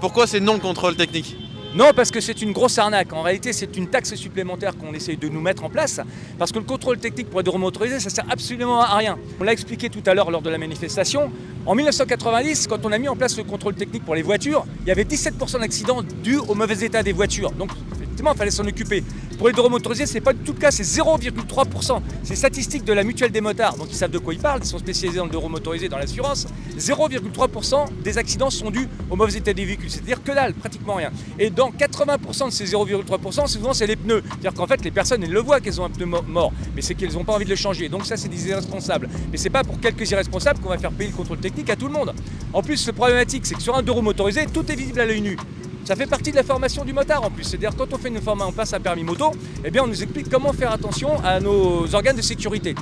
Pourquoi c'est non le contrôle technique non, parce que c'est une grosse arnaque. En réalité, c'est une taxe supplémentaire qu'on essaye de nous mettre en place. Parce que le contrôle technique pour être remotorisé, ça sert absolument à rien. On l'a expliqué tout à l'heure lors de la manifestation. En 1990, quand on a mis en place le contrôle technique pour les voitures, il y avait 17% d'accidents dus au mauvais état des voitures. Il fallait s'en occuper. Pour les deux motorisés, c'est pas du tout le cas, c'est 0,3%. C'est statistique de la mutuelle des motards, donc ils savent de quoi ils parlent, ils sont spécialisés dans le deux motorisé, dans l'assurance. 0,3% des accidents sont dus au mauvais état des véhicules, c'est-à-dire que dalle, pratiquement rien. Et dans 80% de ces 0,3%, souvent c'est les pneus. C'est-à-dire qu'en fait, les personnes, elles le voient qu'elles ont un pneu mort, mais c'est qu'elles n'ont pas envie de le changer. Donc ça, c'est des irresponsables. Mais c'est pas pour quelques irresponsables qu'on va faire payer le contrôle technique à tout le monde. En plus, le problématique, c'est que sur un roues motorisé, tout est visible à l'œil nu. Ça fait partie de la formation du motard en plus. C'est-à-dire quand on fait une formation, on passe un permis moto, eh bien on nous explique comment faire attention à nos organes de sécurité.